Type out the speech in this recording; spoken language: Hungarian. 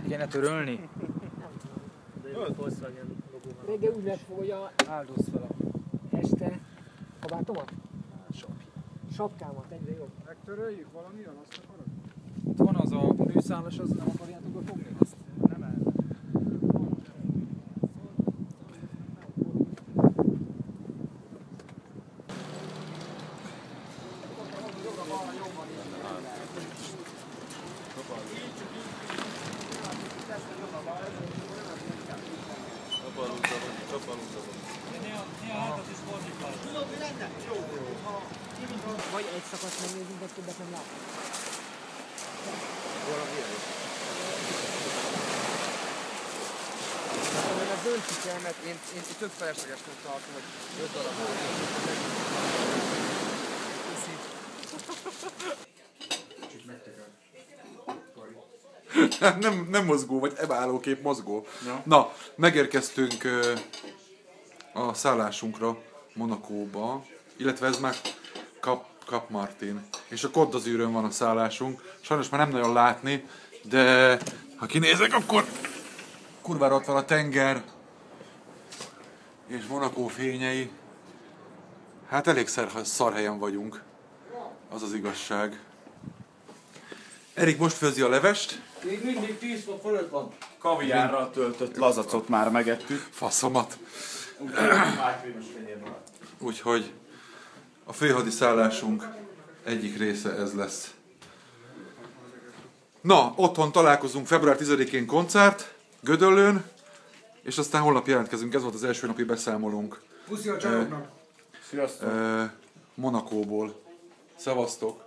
kéne törölni? De jó Volkswagen logó van. Reggel úgy lett, hogy a Áldozz fel a este kabátomat, sapja. sapkámat egyre jobb. Megtöröljük valamilyen, azt akarod? Itt van az a műszálas, az nem akarjátok befogni? Azt nem el. Vagy egy szakasz megnézünk, vagy többet nem látunk. Akkor ez döntsük el, mert én, én tök feleslegesnek tartom, hogy 5 darab nem, nem mozgó, vagy evállókép mozgó. Na, megérkeztünk a szállásunkra Monakóba, illetve ez már Kap, Kap Martin. És a Côte d'Azurön van a szállásunk. Sajnos már nem nagyon látni, de ha kinézek, akkor kurvára ott van a tenger, és Monakó fényei. Hát elég szar, szar helyen vagyunk. Az az igazság. Erik most főzi a levest. Még mindig 10 fok fölött van. Kaviárral töltött lazacot már megettük. Faszomat. Úgyhogy a főhadiszállásunk egyik része ez lesz. Na, otthon találkozunk február 10-én koncert, Gödöllőn, és aztán holnap jelentkezünk, ez volt az első napi beszámolónk Puszi a csajoknak! Sziasztok! eh, Monakóból. Szevasztok!